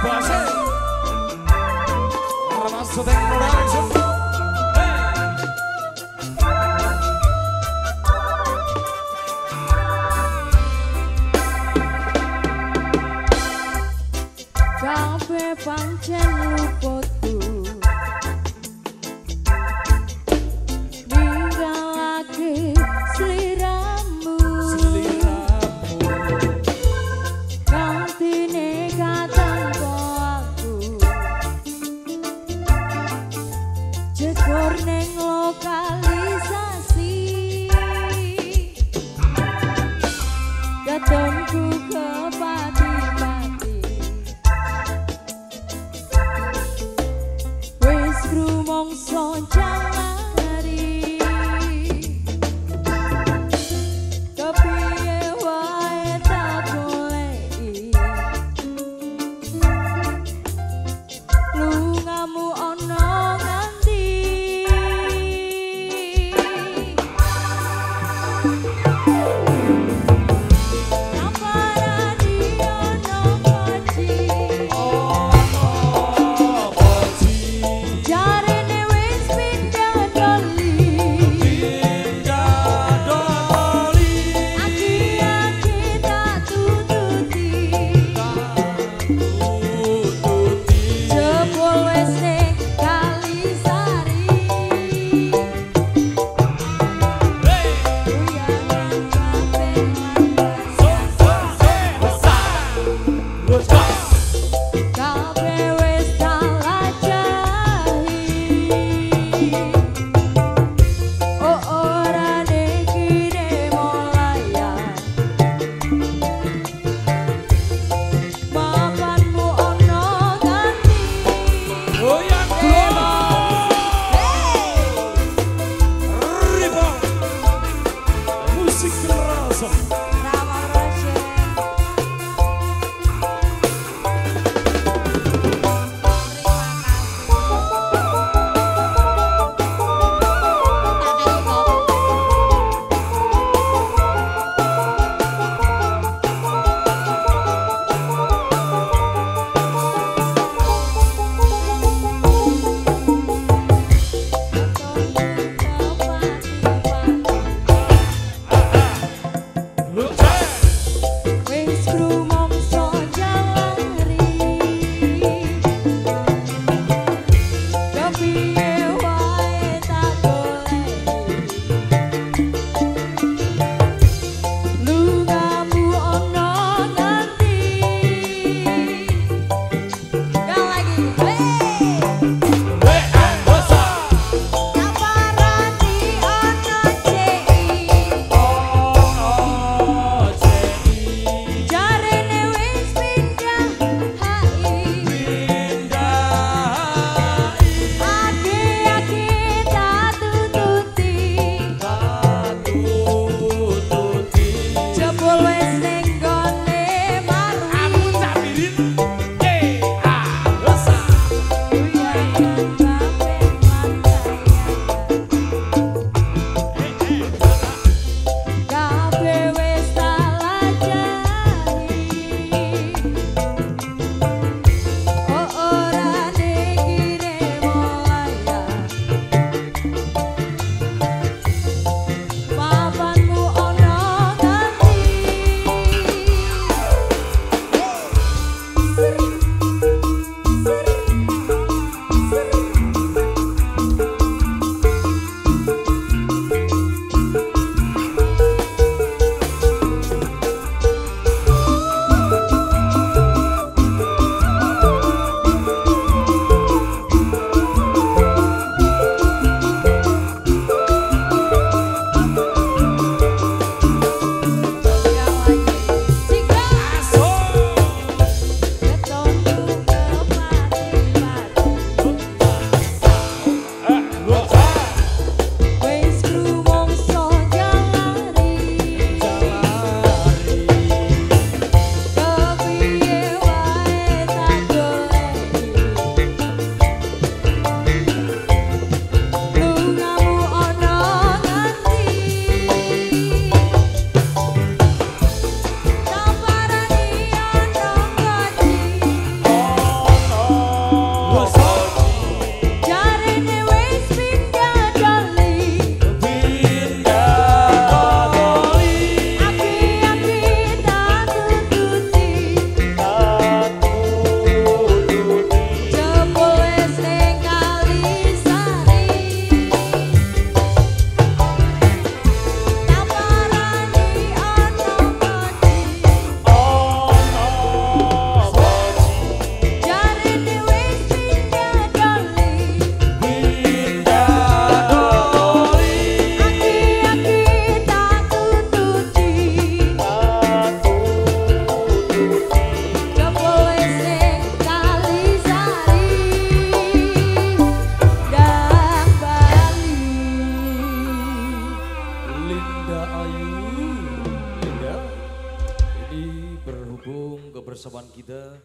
Semua bahasa Termasuk teknologi Kabeh Move. Linda,